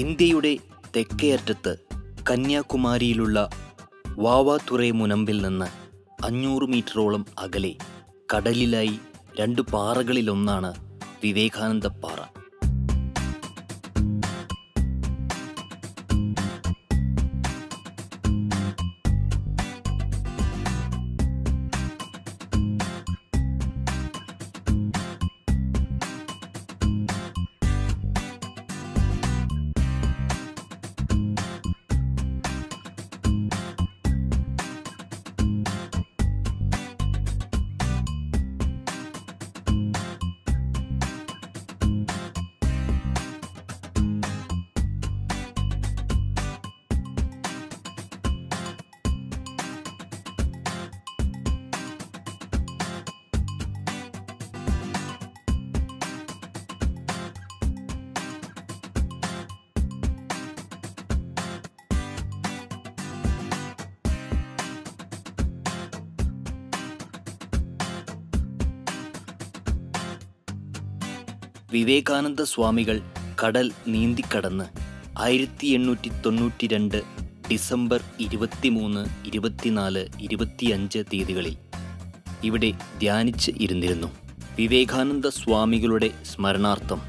ഇന്ത്യയുടെ തെക്കേയറ്റത്ത് കന്യാകുമാരിയിലുള്ള വാവാതുറൈ മുനമ്പിൽ നിന്ന് അഞ്ഞൂറ് മീറ്ററോളം അകലെ കടലിലായി രണ്ട് പാറകളിലൊന്നാണ് വിവേകാനന്ദ പാറ. വിവേകാനന്ദ സ്വാമികൾ കടൽ നീന്തിക്കടന്ന് ആയിരത്തി എണ്ണൂറ്റി തൊണ്ണൂറ്റി രണ്ട് ഡിസംബർ ഇരുപത്തിമൂന്ന് ഇരുപത്തിനാല് ഇരുപത്തിയഞ്ച് തീയതികളിൽ ഇവിടെ ധ്യാനിച്ച് ഇരുന്നിരുന്നു. വിവേകാനന്ദ സ്വാമികളുടെ സ്മരണാർത്ഥം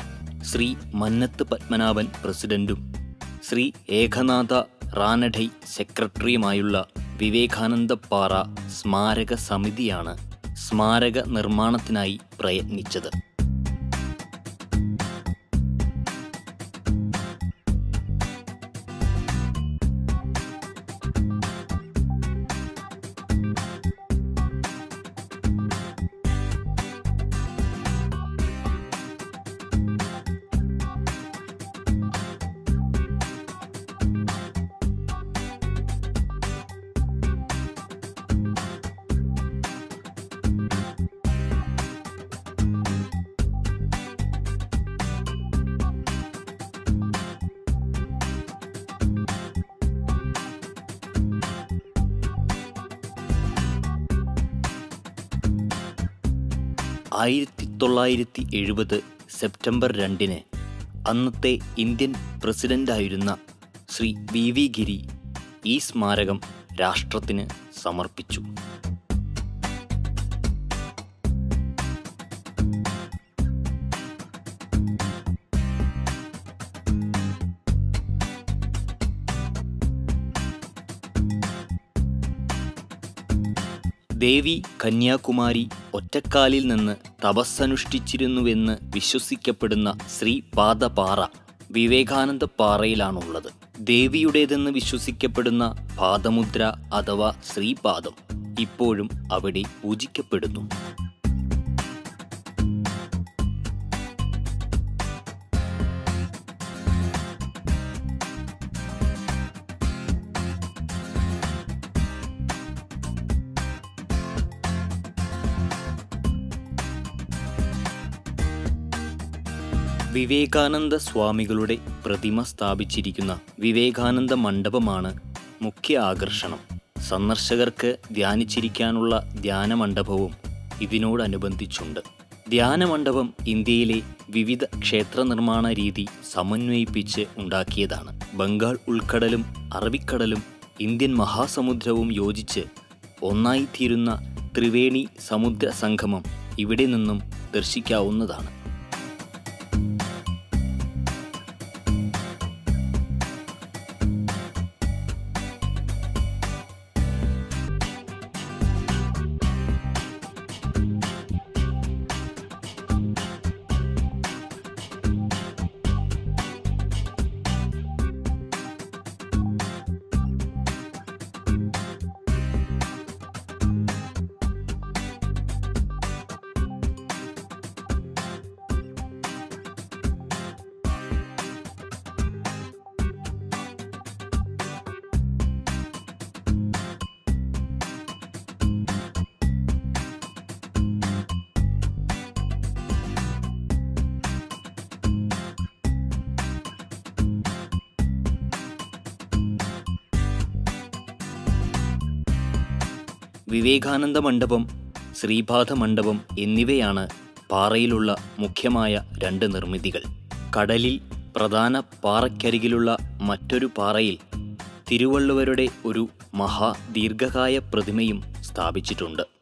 ശ്രീ മന്നത്ത് പത്മനാഭൻ പ്രസിഡന്റും ശ്രീ ഏകനാഥ റാനഡൈ സെക്രട്ടറിയുമായുള്ള വിവേകാനന്ദ പാറ സ്മാരക സമിതിയാണ് സ്മാരക നിർമ്മാണത്തിനായി പ്രയത്നിച്ചത്. ആയിരത്തി തൊള്ളായിരത്തി എഴുപത് സെപ്റ്റംബർ രണ്ടിന് അന്നത്തെ ഇന്ത്യൻ പ്രസിഡന്റായിരുന്ന ശ്രീ വി വി ഗിരി ഈ സ്മാരകം രാഷ്ട്രത്തിന് സമർപ്പിച്ചു. ദേവി കന്യാകുമാരി ഒറ്റക്കാലിൽ നിന്ന് തപസ്സനുഷ്ഠിച്ചിരുന്നുവെന്ന് വിശ്വസിക്കപ്പെടുന്ന ശ്രീ പാദപാറ വിവേകാനന്ദ പാറയിലാണുള്ളത്. ദേവിയുടേതെന്ന് വിശ്വസിക്കപ്പെടുന്ന പാദമുദ്ര അഥവാ ശ്രീപാദം ഇപ്പോഴും അവിടെ പൂജിക്കപ്പെടുന്നു. വിവേകാനന്ദ സ്വാമികളുടെ പ്രതിമ സ്ഥാപിച്ചിരിക്കുന്ന വിവേകാനന്ദ മണ്ഡപമാണ് മുഖ്യ ആകർഷണം. സന്ദർശകർക്ക് ധ്യാനിച്ചിരിക്കാനുള്ള ധ്യാന മണ്ഡപവും ഇതിനോടനുബന്ധിച്ചുണ്ട്. ധ്യാന മണ്ഡപം ഇന്ത്യയിലെ വിവിധ ക്ഷേത്ര നിർമ്മാണ രീതി സമന്വയിപ്പിച്ച് ഉണ്ടാക്കിയതാണ്. ബംഗാൾ ഉൾക്കടലും അറബിക്കടലും ഇന്ത്യൻ മഹാസമുദ്രവും യോജിച്ച് ഒന്നായിത്തീരുന്ന ത്രിവേണി സമുദ്ര സംഗമം ഇവിടെ നിന്നും ദർശിക്കാവുന്നതാണ്. വിവേകാനന്ദ മണ്ഡപം ശ്രീപാദ മണ്ഡപം എന്നിവയാണ് പാറയിലുള്ള മുഖ്യമായ രണ്ട് നിർമ്മിതികൾ. കടലിൽ പ്രധാന പാറയ്ക്കരികിലുള്ള മറ്റൊരു പാറയിൽ തിരുവള്ളുവരുടെ ഒരു മഹാ ദീർഘകായ പ്രതിമയും സ്ഥാപിച്ചിട്ടുണ്ട്.